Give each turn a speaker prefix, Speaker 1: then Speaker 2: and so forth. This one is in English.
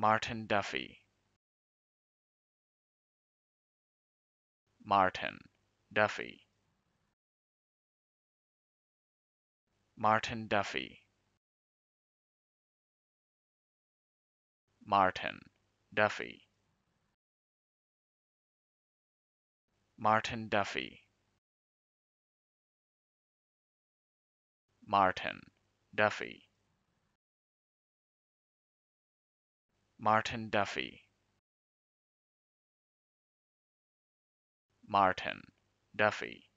Speaker 1: Martin Duffy. Martin Duffy. Martin Duffy. Martin Duffy. Martin Duffy. Martin Duffy Martin Duffy. Martin Duffy